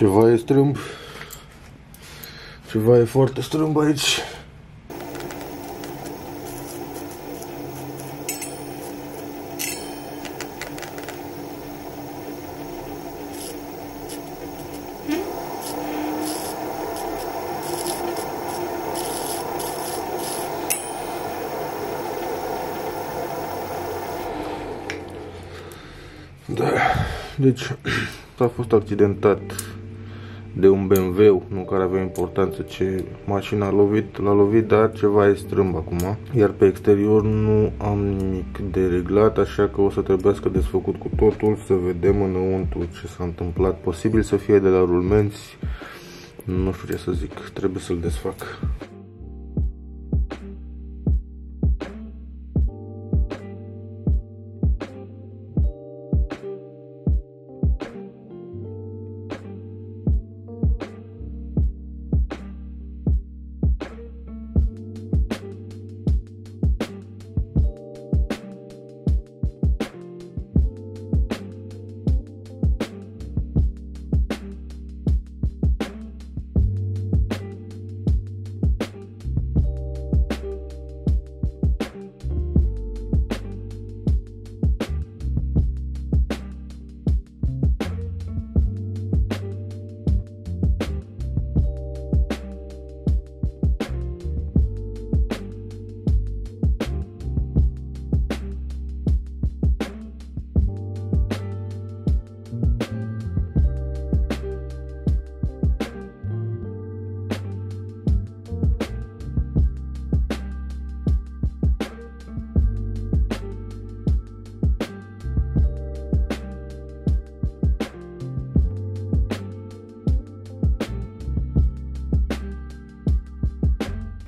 Ceva e strâmb. Ceva e foarte strâmb aici. Da. Deci, a fost accidentat de un BMW, nu care avea importanță ce mașina a lovit, l-a lovit, dar ceva e strâmb acum. Iar pe exterior nu am nimic de reglat, așa că o să trebuiască desfăcut cu totul, să vedem înăuntru ce s-a întâmplat. Posibil să fie de la rulmenți, nu știu ce să zic, trebuie să-l desfac.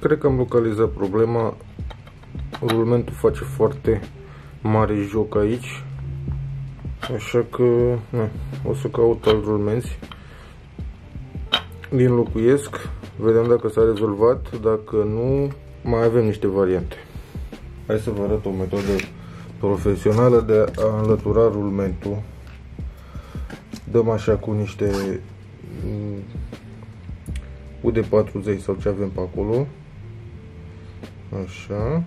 Cred că am localizat problema. Rulmentul face foarte mare joc aici. Așa că na, o să caut alt rulmenți. Din locuiesc. Vedem dacă s-a rezolvat. Dacă nu, mai avem niște variante. Hai să vă arăt o metodă profesională de a înlătura rulmentul. Dăm așa cu niște UD40 sau ce avem pe acolo Așa.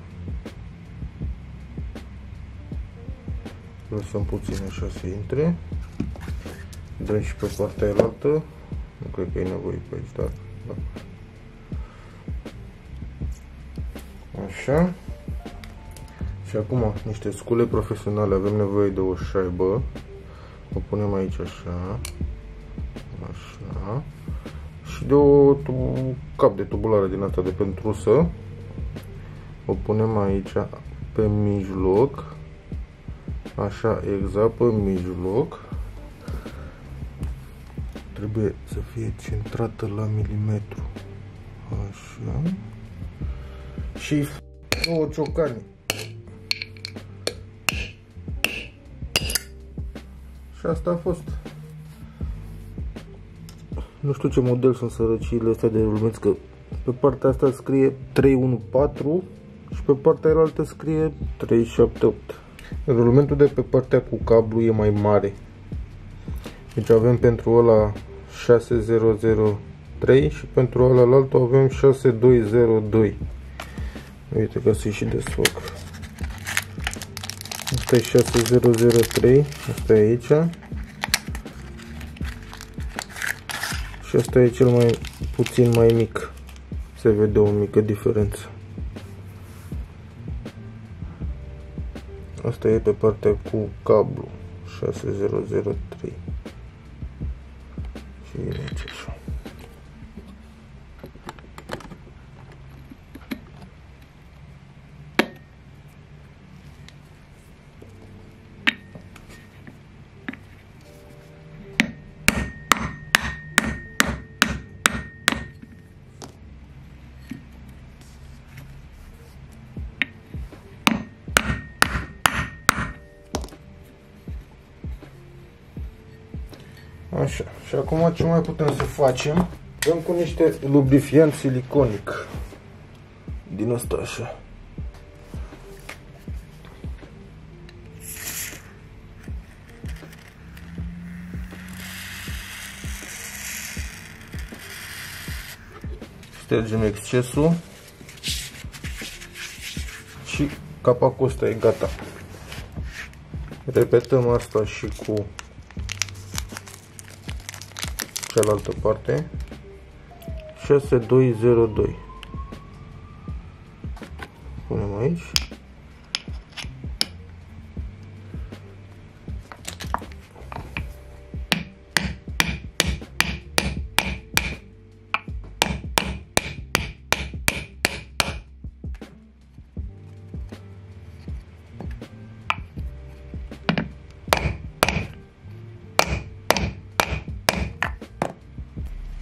Lăsăm puțin așa să intre. Dăm și pe partea elaltă. Nu cred că e nevoie pe aici, dar da. Așa. Și acum niște scule profesionale. Avem nevoie de o șaibă. O punem aici așa. Așa. Și de o cap de tubulare din asta de pentru să o punem aici pe mijloc. Așa exact pe mijloc. Trebuie să fie centrată la milimetru. Așa. Și două ciocani. Și asta a fost. Nu știu ce model sunt sărăciile astea de rulmenți că pe partea asta scrie 314 și pe partea altă scrie 378. Rulumentul de pe partea cu cablu e mai mare. Deci avem pentru ăla 6003 și pentru ăla altul avem 6202. Uite că se și desfoc. Asta e 6003, asta e aici. Și asta e cel mai puțin mai mic. Se vede o mică diferență. Asta e pe partea cu cablu 6003 și e așa. Așa. Și acum ce mai putem să facem? Dăm cu niște lubrifiant siliconic. Din asta așa. Stergem excesul și capacul ăsta e gata. Repetăm asta și cu cealaltă parte. 6202 punem aici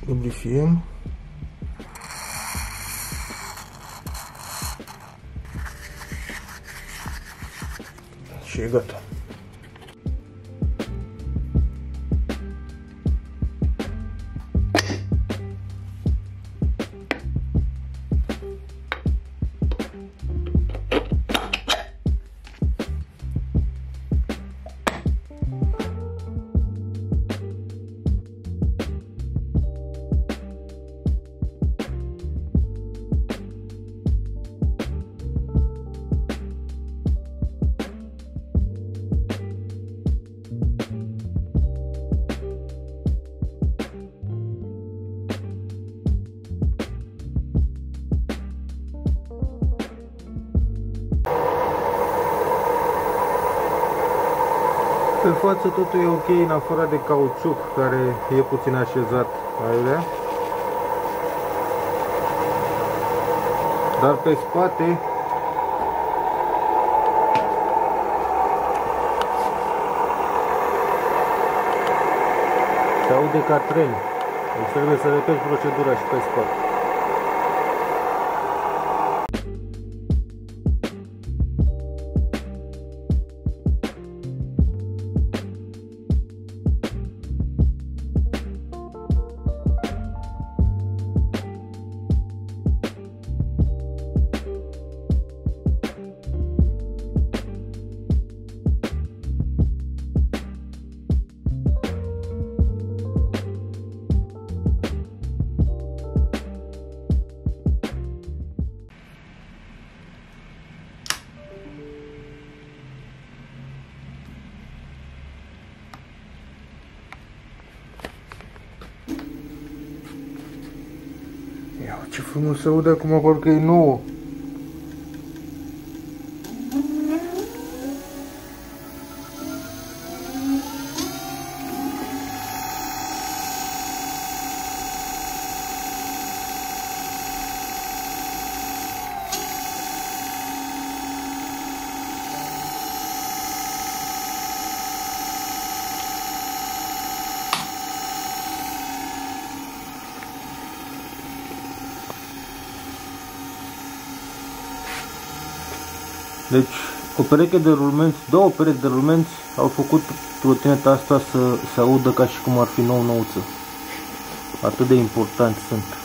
lubrifiem și e gata. Pe față totul e ok în afară de cauciuc care e puțin așezat aiurea. Dar pe spate se aude ca tren. Deci trebuie să repezi procedura și pe spate. Ce frumos se aude acum, parcă e nouă. Deci, o pereche de rulmenți, două perechi de rulmenți au făcut trotineta asta să se audă ca și cum ar fi nou nouță. Atât de important sunt.